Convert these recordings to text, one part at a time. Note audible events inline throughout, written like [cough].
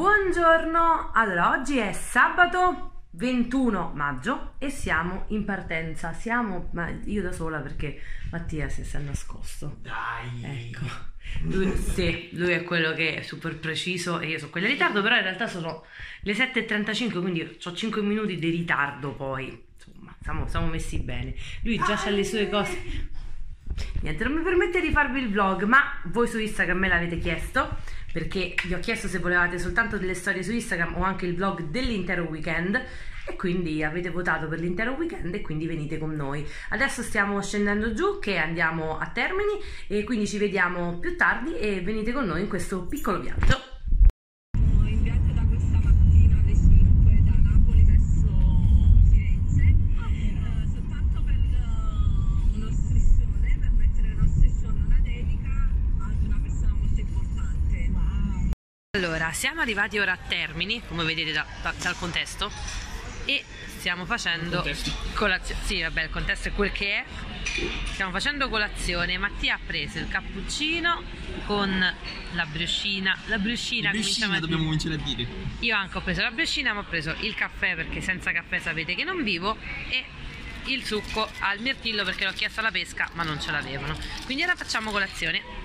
Buongiorno, allora oggi è sabato 21 maggio e siamo in partenza. Siamo, ma io da sola perché Mattia si è nascosto. Dai. Ecco, lui, sì, lui è quello che è super preciso e io sono quella in ritardo, però in realtà sono le 7.35, quindi ho 5 minuti di ritardo poi. Insomma, siamo, siamo messi bene. Lui già ha le sue cose. Niente, non mi permette di farvi il vlog, ma voi su Instagram me l'avete chiesto, perché vi ho chiesto se volevate soltanto delle storie su Instagram o anche il vlog dell'intero weekend e quindi avete votato per l'intero weekend e quindi venite con noi. Adesso stiamo scendendo giù che andiamo a Termini e quindi ci vediamo più tardi e venite con noi in questo piccolo viaggio. Allora, siamo arrivati ora a Termini, come vedete da- da- dal contesto, e stiamo facendo colazione. Sì, vabbè, il contesto è quel che è. Stiamo facendo colazione. Mattia ha preso il cappuccino con la briochina. La briochina, cominciamo Vicina a dobbiamo cominciare a dire. Io anche ho preso la briochina, ma ho preso il caffè perché senza caffè sapete che non vivo e il succo al mirtillo perché l'ho chiesto alla pesca ma non ce l'avevano. Quindi ora facciamo colazione.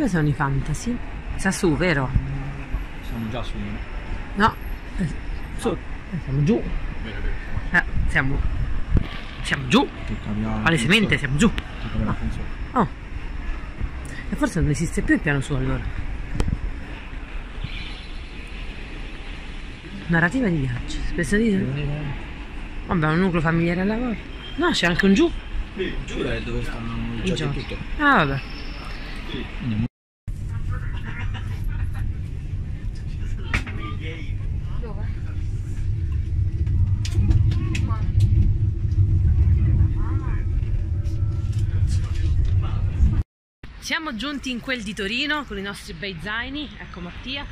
Dove sono i fantasy? Sta su, vero? Siamo già su. No, su, eh, siamo giù. vero. Eh, siamo, siamo giù. Palesemente siamo giù. Oh. E forse non esiste più il piano su allora. Narrativa di viaggio. Spesso di... Vabbè, un nucleo familiare al lavoro. No, c'è anche un giù. Giù è dove stanno i giochi. tutto. Ah, vabbè. Andiamo. Siamo giunti in quel di Torino con i nostri bei zaini, ecco Mattia.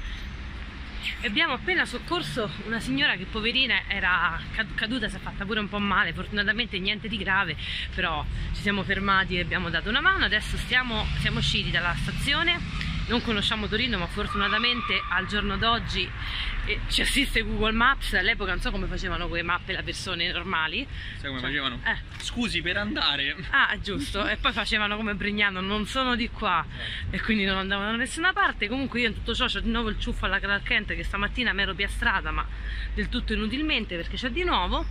E abbiamo appena soccorso una signora che poverina era cad- caduta, si è fatta pure un po' male, fortunatamente niente di grave, però ci siamo fermati e abbiamo dato una mano. Adesso stiamo, siamo usciti dalla stazione, non conosciamo Torino ma fortunatamente al giorno d'oggi eh, ci assiste Google Maps, all'epoca non so come facevano quelle mappe le persone normali. Sai come Cioè, facevano? eh. Scusi per andare. Ah, giusto, e poi facevano come Brignano, non sono di qua e quindi non andavano da nessuna parte. Comunque io in tutto ciò ho di nuovo il ciuffo alla Clark Kent che stamattina mi ero piastrata, ma del tutto inutilmente perché c'è di nuovo.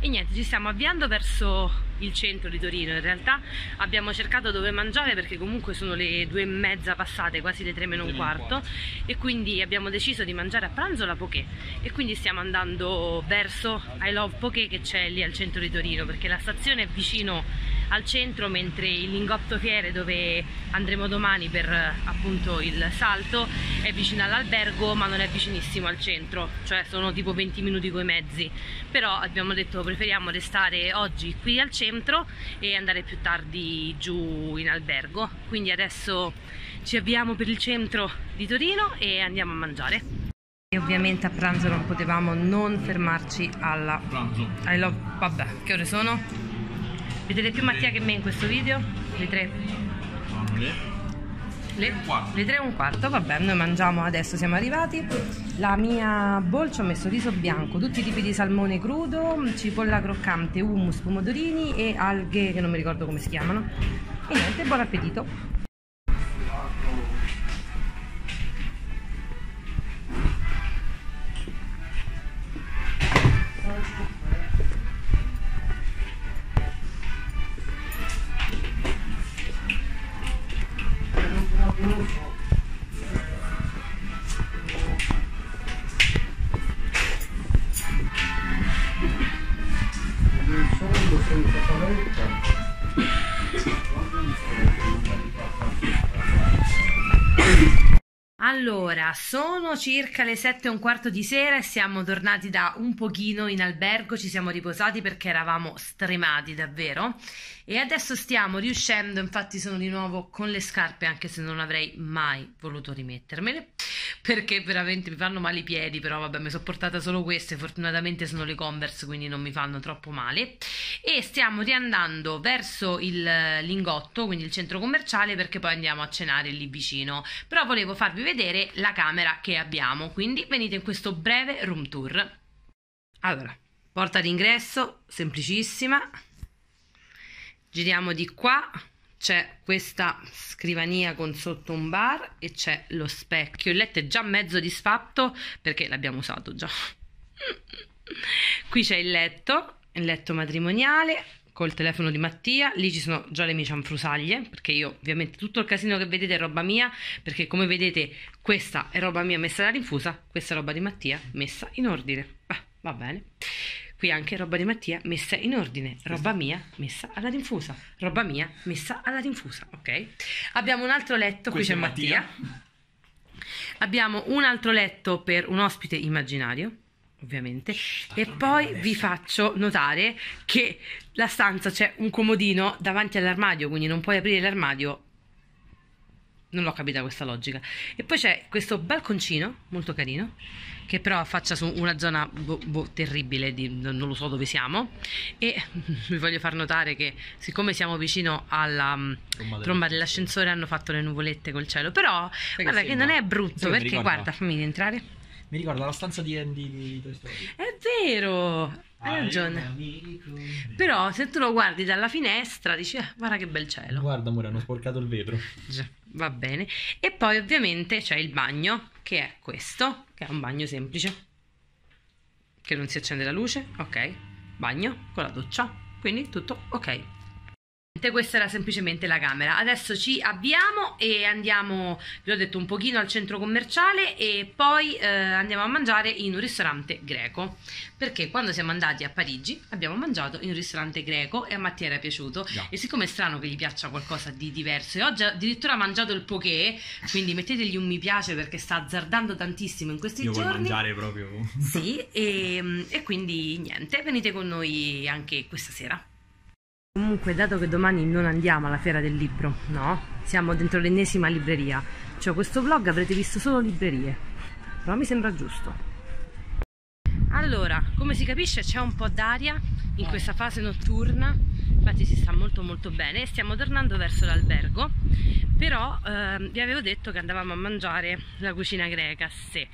E niente, ci stiamo avviando verso il centro di Torino. In realtà abbiamo cercato dove mangiare perché comunque sono le due e mezza passate, quasi le tre meno un quarto, e quindi abbiamo deciso di mangiare a pranzo la poké. E quindi stiamo andando verso I Love Poké che c'è lì al centro di Torino perché la stazione è vicino al centro mentre il lingotto fiere dove andremo domani per appunto il salto è vicino all'albergo ma non è vicinissimo al centro cioè sono tipo 20 minuti coi mezzi però abbiamo detto preferiamo restare oggi qui al centro e andare più tardi giù in albergo quindi adesso ci avviamo per il centro di Torino e andiamo a mangiare e ovviamente a pranzo non potevamo non fermarci alla Pranzo. I love... Vabbè, che ore sono? Vedete più Mattia che me in questo video? Le tre. Le, le tre e un quarto, vabbè, noi mangiamo adesso, siamo arrivati. La mia bowl ci ho messo riso bianco, tutti i tipi di salmone crudo, cipolla croccante, hummus, pomodorini e alghe che non mi ricordo come si chiamano. E niente, buon appetito. mm Allora, sono circa le sette e un quarto di sera e siamo tornati da un pochino in albergo, ci siamo riposati perché eravamo stremati davvero. E adesso stiamo riuscendo, infatti sono di nuovo con le scarpe anche se non avrei mai voluto rimettermele perché veramente mi fanno male i piedi, però vabbè mi sono portata solo queste, fortunatamente sono le Converse quindi non mi fanno troppo male. E stiamo riandando verso il lingotto, quindi il centro commerciale perché poi andiamo a cenare lì vicino, però volevo farvi vedere la camera che abbiamo, quindi venite in questo breve room tour. Allora, porta d'ingresso, semplicissima, giriamo di qua c'è questa scrivania con sotto un bar e c'è lo specchio il letto è già mezzo disfatto perché l'abbiamo usato già qui c'è il letto il letto matrimoniale col telefono di Mattia, lì ci sono già le mie cianfrusaglie, perché io ovviamente tutto il casino che vedete è roba mia, perché come vedete questa è roba mia messa alla rinfusa, questa è roba di Mattia messa in ordine. Ah, va bene. Qui anche roba di Mattia messa in ordine, roba mia messa alla rinfusa, roba mia messa alla rinfusa, ok? Abbiamo un altro letto, qui c'è Mattia. Mattia. Abbiamo un altro letto per un ospite immaginario, ovviamente, e poi vi faccio notare che la stanza c'è un comodino davanti all'armadio, quindi non puoi aprire l'armadio non l'ho capita questa logica. E poi c'è questo balconcino molto carino che però affaccia su una zona boh, boh, terribile, di, non lo so dove siamo. E [laughs] vi voglio far notare che, siccome siamo vicino alla mm, tromba, tromba dell'ascensore, hanno fatto le nuvolette col cielo. Però Sai guarda che, che non è brutto perché, guarda, fammi entrare. Mi ricorda la stanza di Andy di Toy Story. È vero! Hai ragione. Però se tu lo guardi dalla finestra dici, ah, guarda che bel cielo. Guarda, amore, hanno sporcato il vetro. Già, va bene. E poi ovviamente c'è il bagno, che è questo, che è un bagno semplice. Che non si accende la luce, ok. Bagno con la doccia, quindi tutto ok. Questa era semplicemente la camera. Adesso ci avviamo e andiamo, vi ho detto, un pochino al centro commerciale e poi eh, andiamo a mangiare in un ristorante greco. Perché quando siamo andati a Parigi abbiamo mangiato in un ristorante greco e a Mattia era piaciuto. Yeah. E siccome è strano che gli piaccia qualcosa di diverso e oggi addirittura ha mangiato il poké, quindi mettetegli un mi piace perché sta azzardando tantissimo in questi Io giorni. Io mangiare proprio. Sì, e, e quindi niente, venite con noi anche questa sera. Comunque, dato che domani non andiamo alla fiera del libro, no? Siamo dentro l'ennesima libreria. Cioè, questo vlog avrete visto solo librerie. Però mi sembra giusto. Allora, come si capisce c'è un po' d'aria in questa fase notturna infatti si sta molto molto bene stiamo tornando verso l'albergo però eh, vi avevo detto che andavamo a mangiare la cucina greca sì.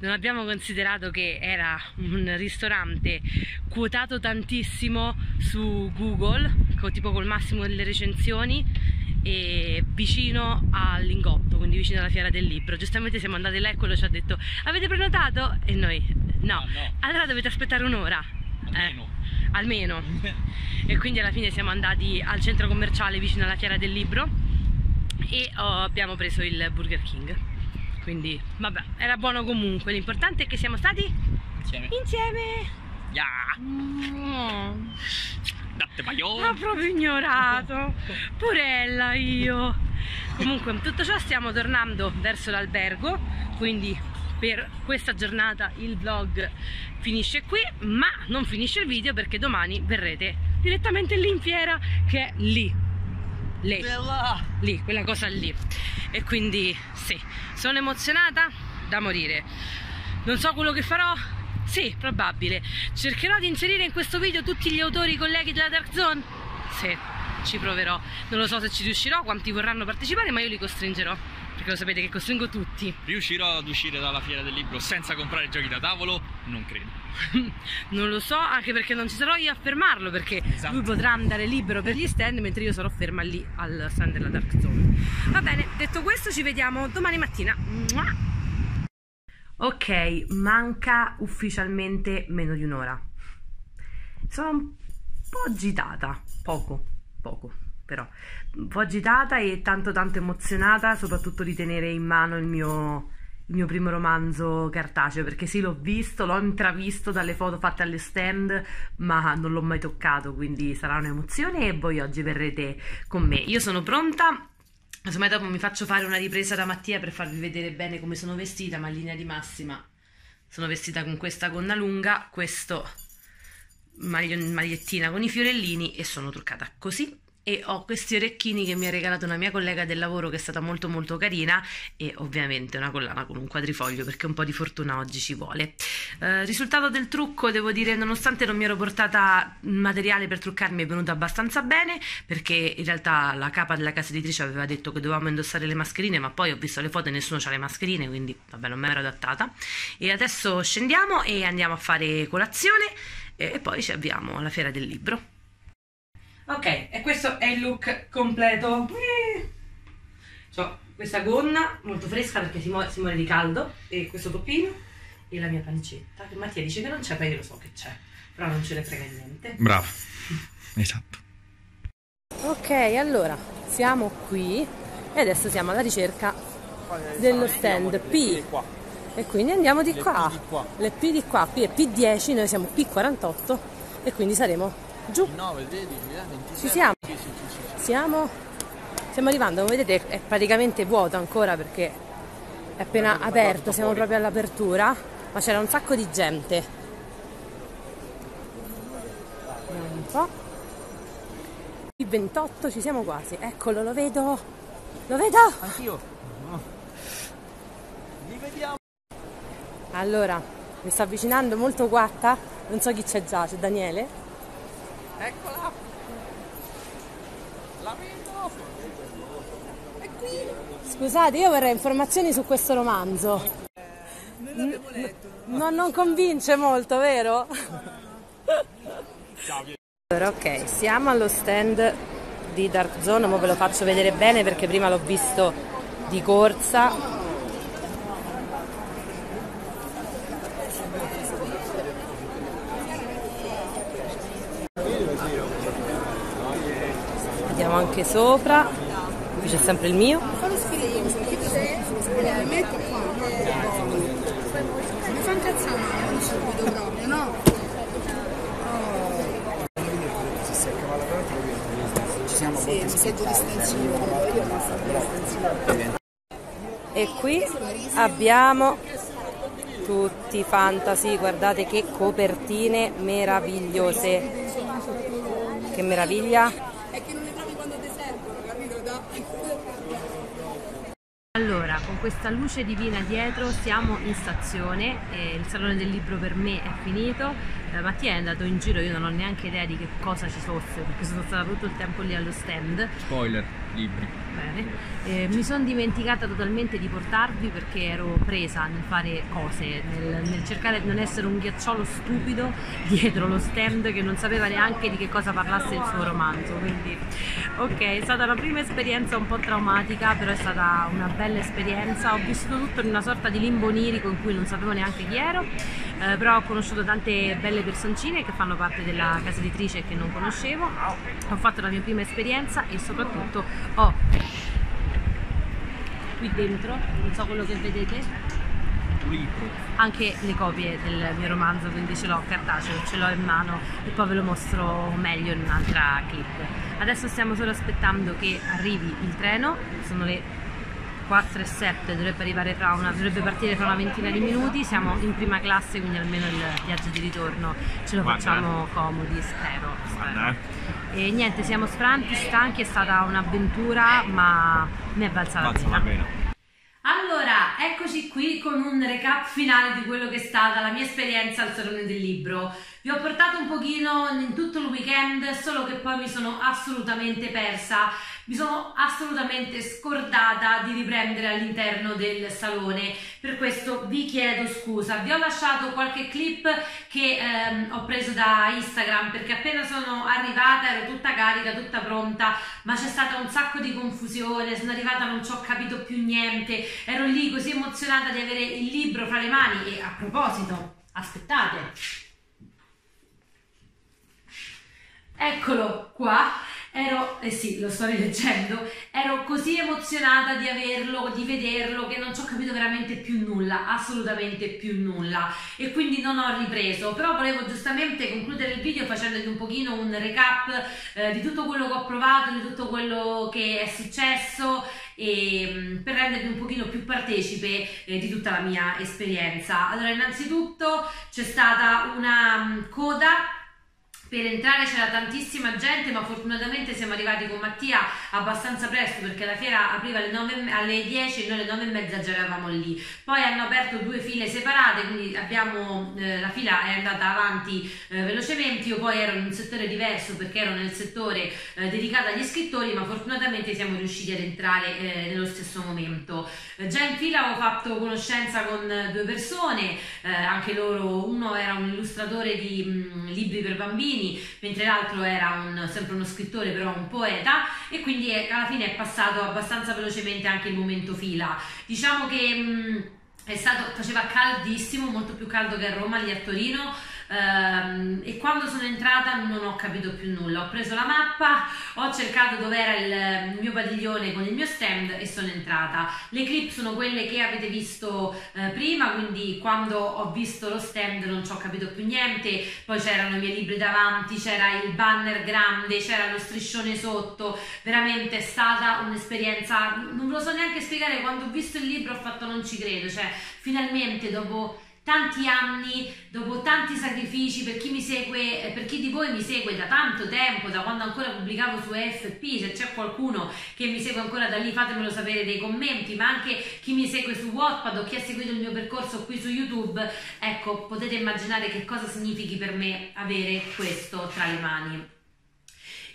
non abbiamo considerato che era un ristorante quotato tantissimo su Google tipo col massimo delle recensioni e vicino al Lingotto, quindi vicino alla fiera del libro. Giustamente siamo andati là e quello ci ha detto avete prenotato? E noi no. Ah, no. Allora dovete aspettare un'ora. Almeno. Eh almeno [laughs] e quindi alla fine siamo andati al centro commerciale vicino alla fiera del libro e oh, abbiamo preso il Burger King quindi vabbè era buono comunque l'importante è che siamo stati insieme insieme yeah. mm. Datte maione. Ha proprio ignorato. Purella io. Comunque, tutto ciò stiamo tornando verso l'albergo, quindi per questa giornata il vlog finisce qui ma non finisce il video perché domani verrete direttamente lì in fiera che è lì. Lì, lì, quella cosa lì. E quindi sì, sono emozionata da morire. Non so quello che farò. Sì, probabile. Cercherò di inserire in questo video tutti gli autori colleghi della Dark Zone? Sì, ci proverò. Non lo so se ci riuscirò, quanti vorranno partecipare ma io li costringerò perché lo sapete che costringo tutti. Riuscirò ad uscire dalla fiera del libro senza comprare giochi da tavolo? Non credo. [laughs] non lo so, anche perché non ci sarò io a fermarlo, perché esatto. lui potrà andare libero per gli stand, mentre io sarò ferma lì al stand della Dark Zone. Va bene, detto questo ci vediamo domani mattina. Ok, manca ufficialmente meno di un'ora. Sono un po' agitata, poco, poco però un po' agitata e tanto tanto emozionata soprattutto di tenere in mano il mio, il mio primo romanzo cartaceo perché sì l'ho visto, l'ho intravisto dalle foto fatte alle stand ma non l'ho mai toccato quindi sarà un'emozione e voi oggi verrete con me. Io sono pronta Insomma, dopo mi faccio fare una ripresa da Mattia per farvi vedere bene come sono vestita, ma in linea di massima sono vestita con questa gonna lunga, questo magliettina con i fiorellini e sono truccata così e ho questi orecchini che mi ha regalato una mia collega del lavoro che è stata molto molto carina e ovviamente una collana con un quadrifoglio perché un po' di fortuna oggi ci vuole. Eh, risultato del trucco, devo dire, nonostante non mi ero portata materiale per truccarmi è venuto abbastanza bene perché in realtà la capa della casa editrice aveva detto che dovevamo indossare le mascherine ma poi ho visto le foto e nessuno ha le mascherine quindi vabbè non mi ero adattata e adesso scendiamo e andiamo a fare colazione e poi ci avviamo alla fiera del libro. Ok, e questo è il look completo. Ho questa gonna molto fresca perché si muore, si muore di caldo e questo toppino e la mia pancetta che Mattia dice che non c'è, ma io lo so che c'è, però non ce ne frega niente. Bravo. Esatto. Ok, allora siamo qui e adesso siamo alla ricerca dello stand P. E quindi andiamo di qua. Le P di qua, P è P10, noi siamo P48 e quindi saremo giù. 9, 13, 26. Ci siamo. Siamo, stiamo arrivando, come vedete è praticamente vuoto ancora perché è appena aperto, siamo proprio all'apertura, ma c'era un sacco di gente. Vediamo un po'. Il 28 ci siamo quasi, eccolo, lo vedo, lo vedo. Anch'io. Li vediamo. Allora, mi sto avvicinando molto guatta, non so chi c'è già, c'è Daniele. Eccola. La vedo. È qui. Scusate, io vorrei informazioni su questo romanzo. N- no, non convince molto, vero? Allora, ok, siamo allo stand di Dark Zone, ora ve lo faccio vedere bene perché prima l'ho visto di corsa. Vediamo anche sopra, qui c'è sempre il mio. Mi fa incazzare subito proprio, no? E qui abbiamo tutti fantasy, guardate che copertine meravigliose. Che meraviglia! È che non le trovi quando ti servono, capito? Da? Allora, con questa luce divina dietro siamo in stazione, e il salone del libro per me è finito, eh, Mattia è andato in giro, io non ho neanche idea di che cosa ci fosse perché sono stata tutto il tempo lì allo stand. Spoiler, libri. Bene. Eh, mi sono dimenticata totalmente di portarvi perché ero presa nel fare cose, nel, nel cercare di non essere un ghiacciolo stupido [laughs] dietro lo stand che non sapeva neanche di che cosa parlasse il suo romanzo. Quindi, ok, è stata una prima esperienza un po' traumatica, però è stata una bella esperienza. Ho vissuto tutto in una sorta di limbo onirico in cui non sapevo neanche chi ero, eh, però ho conosciuto tante belle personcine che fanno parte della casa editrice che non conoscevo. Ho fatto la mia prima esperienza e soprattutto ho qui dentro, non so quello che vedete, anche le copie del mio romanzo, quindi ce l'ho cartaceo, ce l'ho in mano e poi ve lo mostro meglio in un'altra clip. Adesso stiamo solo aspettando che arrivi il treno, sono le 4 e 7, dovrebbe una, dovrebbe partire fra una ventina di minuti, siamo in prima classe, quindi almeno il viaggio di ritorno ce lo Guarda, facciamo comodi, spero. spero. Eh. E niente, siamo sfranti, stanchi, è stata un'avventura, ma ne è valsa la pena. Allora, eccoci qui con un recap finale di quello che è stata la mia esperienza al Salone del Libro. Vi ho portato un pochino in tutto il weekend, solo che poi mi sono assolutamente persa, mi sono assolutamente scordata di riprendere all'interno del salone. Per questo vi chiedo scusa. Vi ho lasciato qualche clip che ehm, ho preso da Instagram perché appena sono arrivata ero tutta carica, tutta pronta, ma c'è stata un sacco di confusione, sono arrivata non ci ho capito più niente, ero lì così emozionata di avere il libro fra le mani e a proposito, aspettate. Eccolo qua, ero, eh sì, lo sto rileggendo, ero così emozionata di averlo, di vederlo, che non ci ho capito veramente più nulla, assolutamente più nulla. E quindi non ho ripreso, però volevo giustamente concludere il video facendovi un pochino un recap eh, di tutto quello che ho provato, di tutto quello che è successo e mm, per rendervi un pochino più partecipe eh, di tutta la mia esperienza. Allora, innanzitutto c'è stata una mm, coda per entrare c'era tantissima gente, ma fortunatamente siamo arrivati con Mattia abbastanza presto perché la fiera apriva alle, 9, alle 10 e noi alle 9 e mezza già eravamo lì. Poi hanno aperto due file separate, quindi abbiamo, eh, la fila è andata avanti eh, velocemente. Io poi ero in un settore diverso perché ero nel settore eh, dedicato agli scrittori, ma fortunatamente siamo riusciti ad entrare eh, nello stesso momento. Eh, già in fila avevo fatto conoscenza con due persone, eh, anche loro, uno era un illustratore di mh, mm, libri per bambini mentre l'altro era un, sempre uno scrittore, però un poeta, e quindi è, alla fine è passato abbastanza velocemente anche il momento fila. Diciamo che mh, stato, faceva caldissimo, molto più caldo che a Roma, lì a Torino Um, e quando sono entrata non ho capito più nulla. Ho preso la mappa, ho cercato dove era il, mio padiglione con il mio stand e sono entrata. Le clip sono quelle che avete visto uh, prima, quindi quando ho visto lo stand non ci ho capito più niente. Poi c'erano i miei libri davanti, c'era il banner grande, c'era lo striscione sotto. Veramente è stata un'esperienza, non ve lo so neanche spiegare. Quando ho visto il libro ho fatto non ci credo, cioè finalmente dopo tanti anni, dopo tanti sacrifici, per chi mi segue, eh, per chi di voi mi segue da tanto tempo, da quando ancora pubblicavo su EFP, se c'è qualcuno che mi segue ancora da lì fatemelo sapere nei commenti, ma anche chi mi segue su Wattpad o chi ha seguito il mio percorso qui su YouTube, ecco, potete immaginare che cosa significhi per me avere questo tra le mani.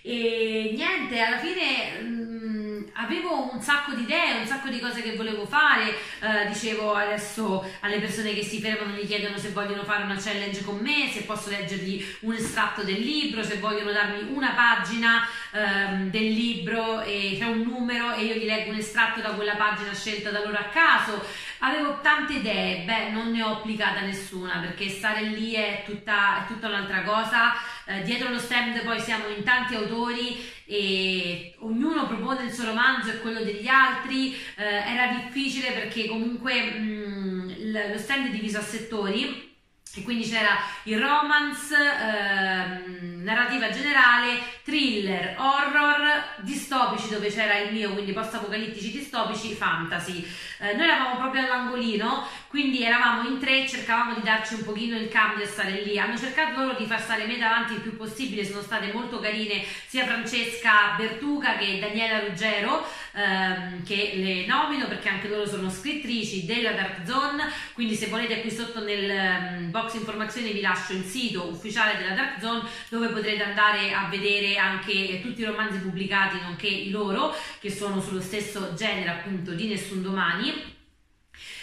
E niente, alla fine mh, mm, avevo un sacco di idee, un sacco di cose che volevo fare. Eh, dicevo adesso alle persone che si fermano mi chiedono se vogliono fare una challenge con me, se posso leggergli un estratto del libro, se vogliono darmi una pagina ehm, del libro e c'è un numero e io gli leggo un estratto da quella pagina scelta da loro a caso. Avevo tante idee, beh, non ne ho applicata nessuna perché stare lì è tutta, è tutta un'altra cosa. Eh, dietro lo stand poi siamo in tanti autori e ognuno propone il suo romanzo e quello degli altri. Eh, era difficile perché comunque mh, mm, lo stand è diviso a settori e quindi c'era il romance, ehm, narrativa generale, thriller, horror, distopici dove c'era il mio, quindi post-apocalittici distopici, fantasy. Eh, noi eravamo proprio all'angolino, quindi eravamo in tre, cercavamo di darci un pochino il cambio e stare lì. Hanno cercato loro di far stare me davanti il più possibile, sono state molto carine sia Francesca Bertuca che Daniela Ruggero, ehm, che le nomino perché anche loro sono scrittrici della Dark Zone, quindi se volete qui sotto nel um, box informazioni vi lascio il sito ufficiale della Dark Zone dove potrete andare a vedere anche tutti i romanzi pubblicati nonché i loro che sono sullo stesso genere appunto di Nessun Domani.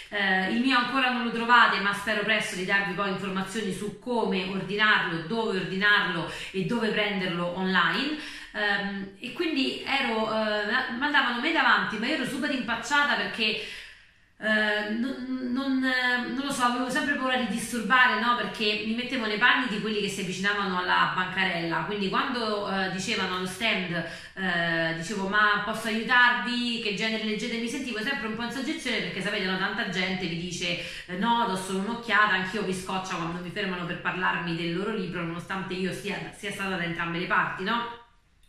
Eh, il mio ancora non lo trovate, ma spero presto di darvi poi informazioni su come ordinarlo, dove ordinarlo e dove prenderlo online. Um, e quindi ero, uh, mandavano me davanti, ma io ero super impacciata perché Uh, non, non, so, avevo sempre paura di disturbare, no? Perché mi mettevo nei panni di quelli che si avvicinavano alla bancarella. Quindi quando uh, dicevano allo stand, uh, dicevo ma posso aiutarvi, che genere leggete, mi sentivo sempre un po' in soggezione perché sapete, no, tanta gente vi dice no, do solo un'occhiata, anch'io vi scoccia quando mi fermano per parlarmi del loro libro, nonostante io sia, sia stata da entrambe le parti, no?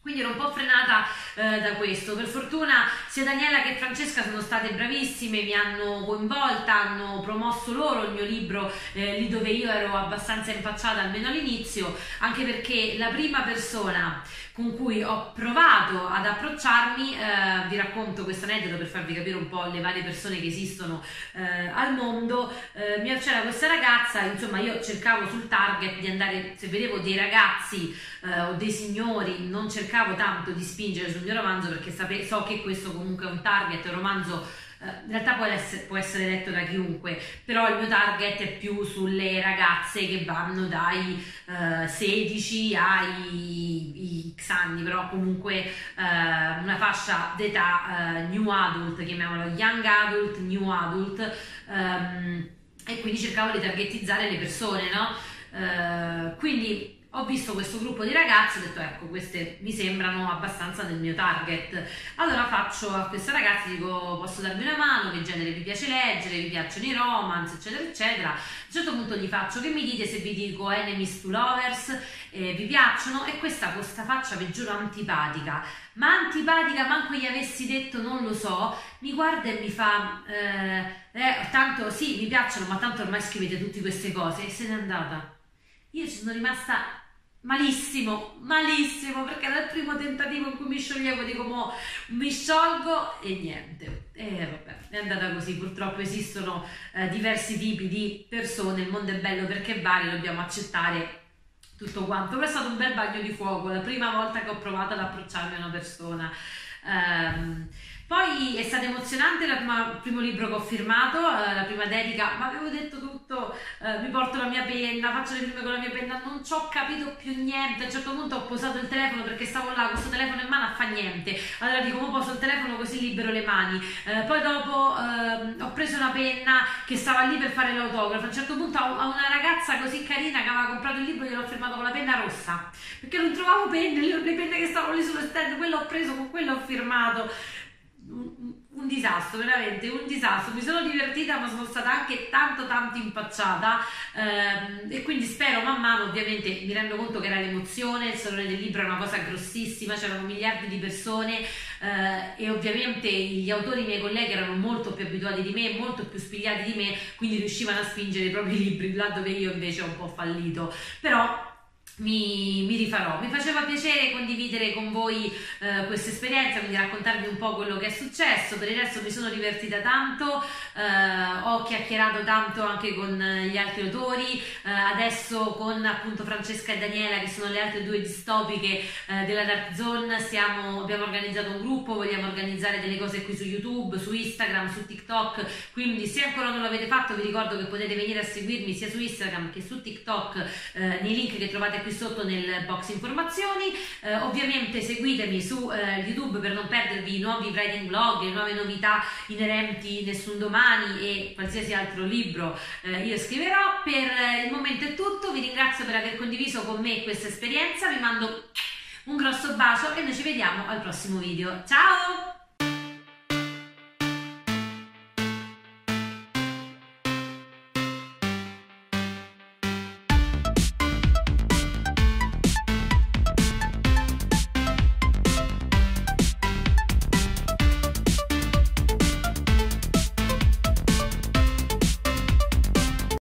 Quindi ero un po' frenata eh, da questo. Per fortuna sia Daniela che Francesca sono state bravissime, mi hanno coinvolta, hanno promosso loro il mio libro eh, lì dove io ero abbastanza impacciata almeno all'inizio, anche perché la prima persona con cui ho provato ad approcciarmi, eh, vi racconto questo aneddoto per farvi capire un po' le varie persone che esistono eh, al mondo, eh, c'era questa ragazza, insomma io cercavo sul target di andare, se vedevo dei ragazzi eh, o dei signori, non cercavo tanto di spingere sul mio romanzo perché sape- so che questo comunque è un target, è un romanzo in realtà può essere, può essere, letto da chiunque, però il mio target è più sulle ragazze che vanno dai uh, eh, 16 ai X anni, però comunque uh, una fascia d'età uh, new adult, chiamiamolo young adult, new adult, um, e quindi cercavo di targetizzare le persone, no? quindi ho visto questo gruppo di ragazzi e ho detto ecco queste mi sembrano abbastanza del mio target. Allora faccio a queste ragazze dico posso darvi una mano? Che genere vi piace leggere? Vi piacciono i romance? Eccetera eccetera. A un certo punto gli faccio che mi dite se vi dico enemies to lovers? Eh, vi piacciono? E questa con sta faccia vi giuro antipatica. Ma antipatica manco gli avessi detto non lo so mi guarda e mi fa eh, eh, tanto sì mi piacciono ma tanto ormai scrivete tutte queste cose. E se n'è andata. Io ci sono rimasta malissimo, malissimo, perché il primo tentativo in cui mi scioglievo, dico mo mi sciolgo e niente. E vabbè, è andata così, purtroppo esistono eh, diversi tipi di persone, il mondo è bello perché vario, dobbiamo accettare tutto quanto. Però è stato un bel bagno di fuoco, la prima volta che ho provato ad approcciarmi a una persona. Um, poi è stato emozionante il primo libro che ho firmato, eh, la prima dedica, ma avevo detto tutto, eh, mi porto la mia penna, faccio le prime con la mia penna, non ci ho capito più niente, a un certo punto ho posato il telefono perché stavo là, questo telefono in mano a fa niente, allora dico, mo poso il telefono così libero le mani, eh, poi dopo ehm, ho preso una penna che stava lì per fare l'autografo, a un certo punto a una ragazza così carina che aveva comprato il libro gliel'ho firmato con la penna rossa, perché non trovavo penne, le penne che stavano lì sullo stand, quello ho preso, con quello ho firmato un, un, disastro, veramente un disastro. Mi sono divertita, ma sono stata anche tanto tanto impacciata ehm, e quindi spero man mano, ovviamente mi rendo conto che era l'emozione, il Salone del Libro è una cosa grossissima, c'erano miliardi di persone eh, e ovviamente gli autori, i miei colleghi erano molto più abituati di me, molto più spigliati di me, quindi riuscivano a spingere i propri [laughs] libri là dove io invece ho un po' fallito. Però mi, mi, rifarò. Mi faceva piacere condividere con voi eh, questa esperienza, quindi raccontarvi un po' quello che è successo. Per il resto mi sono divertita tanto, eh, ho chiacchierato tanto anche con gli altri autori, eh, adesso con appunto Francesca e Daniela che sono le altre due distopiche eh, della Dark Zone, Siamo, abbiamo organizzato un gruppo, vogliamo organizzare delle cose qui su YouTube, su Instagram, su TikTok, quindi se ancora non l'avete fatto vi ricordo che potete venire a seguirmi sia su Instagram che su TikTok eh, nei link che trovate qui qui sotto nel box informazioni. Eh, ovviamente seguitemi su eh, YouTube per non perdervi i nuovi writing blog, le nuove novità inerenti Nessun Domani e qualsiasi altro libro eh, io scriverò. Per eh, il momento è tutto, vi ringrazio per aver condiviso con me questa esperienza, vi mando un grosso bacio e noi ci vediamo al prossimo video. Ciao!